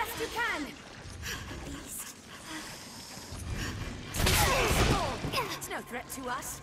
best you can. It's no threat to us.